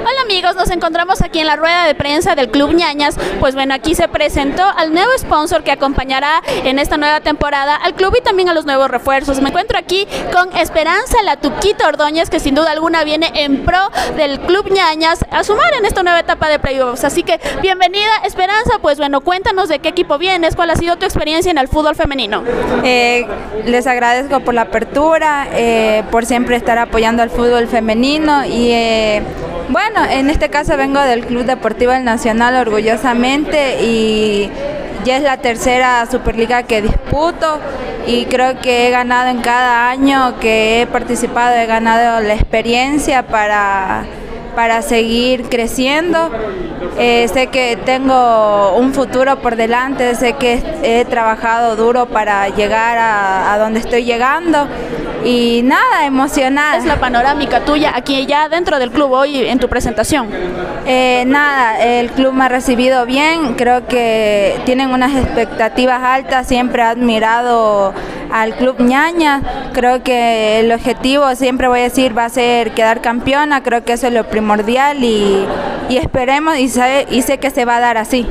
Hola amigos, nos encontramos aquí en la rueda de prensa del Club Ñañas. Pues bueno, aquí se presentó al nuevo sponsor que acompañará en esta nueva temporada al club y también a los nuevos refuerzos. Me encuentro aquí con Esperanza La Tuquita Ordóñez, que sin duda alguna viene en pro del Club Ñañas a sumar en esta nueva etapa de playoffs. Así que bienvenida Esperanza, pues bueno, cuéntanos de qué equipo vienes, cuál ha sido tu experiencia en el fútbol femenino. Eh, les agradezco por la apertura, eh, por siempre estar apoyando al fútbol femenino y eh, bueno, en este caso vengo del Club Deportivo El Nacional orgullosamente y ya es la tercera Superliga que disputo y creo que he ganado en cada año que he participado, he ganado la experiencia para, para seguir creciendo. Eh, sé que tengo un futuro por delante, sé que he trabajado duro para llegar a donde estoy llegando y nada, emocionada. Es la panorámica tuya aquí ya dentro del club hoy en tu presentación. Eh, nada, el club me ha recibido bien, creo que tienen unas expectativas altas, siempre he admirado al club ñaña, creo que el objetivo siempre voy a decir va a ser quedar campeona, creo que eso es lo primordial y, y esperemos y, sabe, y sé que se va a dar así.